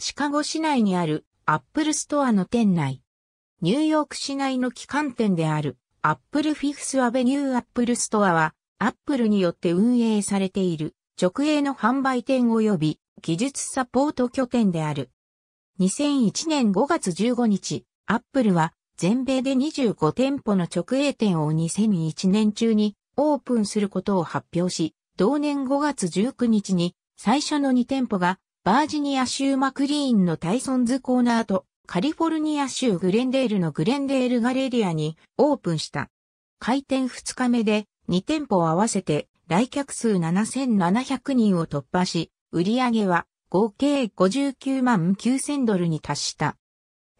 シカゴ市内にあるアップルストアの店内。ニューヨーク市内の旗艦店であるアップルフィフスアベニューアップルストアはアップルによって運営されている直営の販売店及び技術サポート拠点である。2001年5月15日、アップルは全米で25店舗の直営店を2001年中にオープンすることを発表し、同年5月19日に最初の2店舗がバージニア州マクリーンのタイソンズコーナーとカリフォルニア州グレンデールのグレンデールガレリアにオープンした。開店2日目で2店舗を合わせて来客数7700人を突破し、売上は合計59万9000ドルに達した。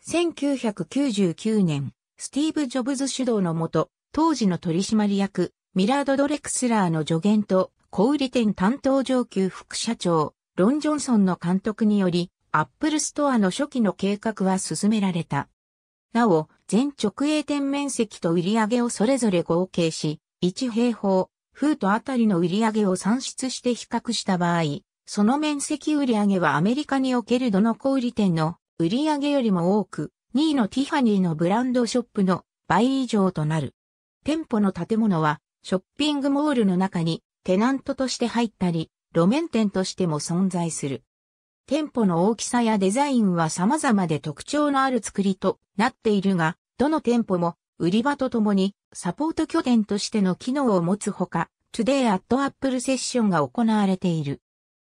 1999年、スティーブ・ジョブズ主導のもと、当時の取締役、ミラード・ドレクスラーの助言と、小売店担当上級副社長、ロン・ジョンソンの監督により、アップルストアの初期の計画は進められた。なお、全直営店面積と売上をそれぞれ合計し、1平方、フートあたりの売上を算出して比較した場合、その面積売上はアメリカにおけるどの小売店の売上よりも多く、2位のティファニーのブランドショップの倍以上となる。店舗の建物はショッピングモールの中にテナントとして入ったり、路面店としても存在する。店舗の大きさやデザインは様々で特徴のある作りとなっているが、どの店舗も売り場とともにサポート拠点としての機能を持つほか、Today at Apple セッションが行われている。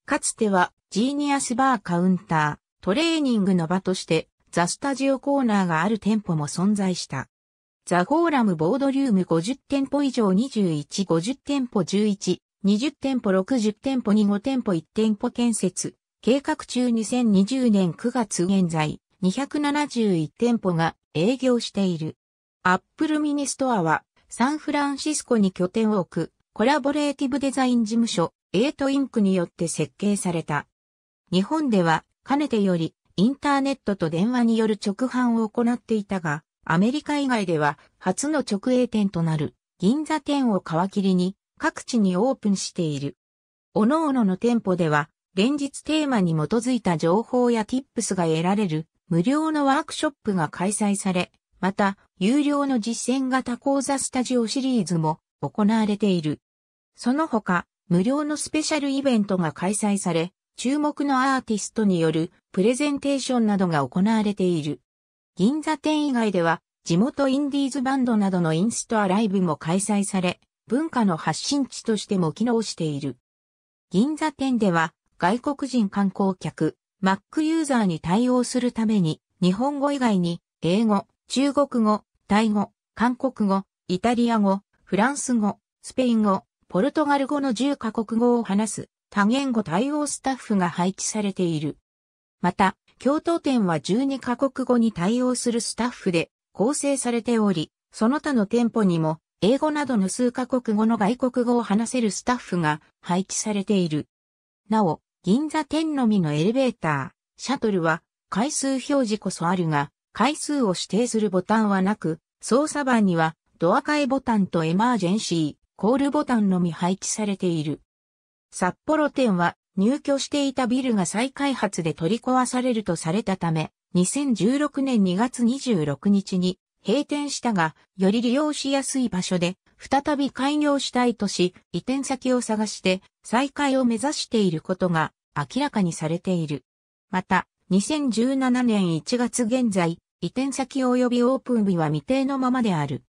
かつてはジーニアスバーカウンター、トレーニングの場としてザスタジオコーナーがある店舗も存在した。ザ・フォーラムボードリウム50店舗以上21、50店舗11、20店舗60店舗25店舗1店舗建設。計画中2020年9月現在、271店舗が営業している。アップルミニストアはサンフランシスコに拠点を置くコラボレーティブデザイン事務所エイトインクによって設計された。日本では、かねてより、インターネットと電話による直販を行っていたが、アメリカ以外では、初の直営店となる、銀座店を皮切りに、各地にオープンしている。各々の店舗では、連日テーマに基づいた情報や tips が得られる、無料のワークショップが開催され、また、有料の実践型講座スタジオシリーズも行われている。その他、無料のスペシャルイベントが開催され、注目のアーティストによるプレゼンテーションなどが行われている。銀座店以外では、地元インディーズバンドなどのインストアライブも開催され、文化の発信地としても機能している。銀座店では、外国人観光客、Mac ユーザーに対応するために、日本語以外に、英語、中国語、タイ語、韓国語、イタリア語、フランス語、スペイン語、ポルトガル語の10カ国語を話す多言語対応スタッフが配置されている。また、京都店は12カ国語に対応するスタッフで構成されており、その他の店舗にも英語などの数カ国語の外国語を話せるスタッフが配置されている。なお、銀座店のみのエレベーター、シャトルは回数表示こそあるが、回数を指定するボタンはなく、操作盤にはドア替えボタンとエマージェンシー、コールボタンのみ配置されている。札幌店は入居していたビルが再開発で取り壊されるとされたため、2016年2月26日に閉店したが、より利用しやすい場所で再び開業したいとし、移転先を探して再開を目指していることが明らかにされている。また、2017年1月現在、移転先及びオープン日は未定のままである。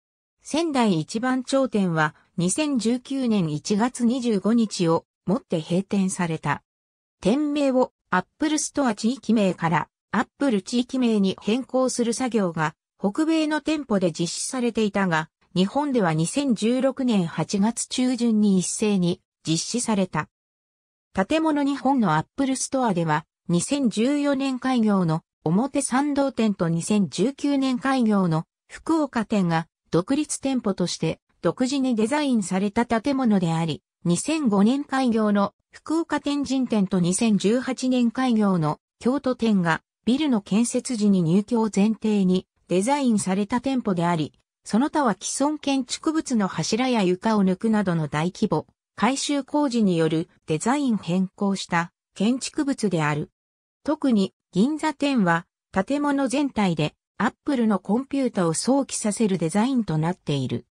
仙台一番頂点は2019年1月25日をもって閉店された。店名を Apple ストア地域名から Apple 地域名に変更する作業が北米の店舗で実施されていたが、日本では2016年8月中旬に一斉に実施された。建物日本の Apple ストアでは2014年開業の表参道店と2019年開業の福岡店が独立店舗として独自にデザインされた建物であり、2005年開業の福岡天神店と2018年開業の京都店がビルの建設時に入居を前提にデザインされた店舗であり、その他は既存建築物の柱や床を抜くなどの大規模、改修工事によるデザイン変更した建築物である。特に銀座店は建物全体でアップルのコンピュータを想起させるデザインとなっている。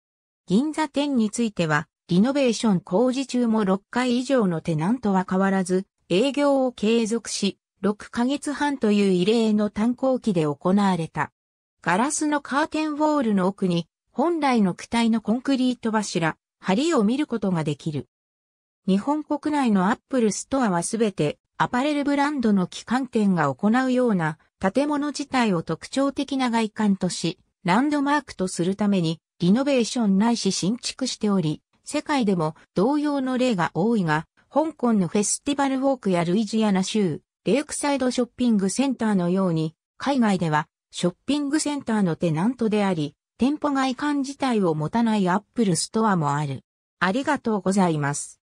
銀座店については、リノベーション工事中も6回以上のテナントは変わらず、営業を継続し、6ヶ月半という異例の単行期で行われた。ガラスのカーテンウォールの奥に、本来の躯体のコンクリート柱、梁を見ることができる。日本国内のアップルストアはすべてアパレルブランドの旗艦店が行うような建物自体を特徴的な外観とし、ランドマークとするためにリノベーションないし新築しており、世界でも同様の例が多いが、香港のフェスティバルウォークやルイジアナ州、レイクサイドショッピングセンターのように、海外ではショッピングセンターのテナントであり、店舗外観自体を持たないアップルストアもある。ありがとうございます。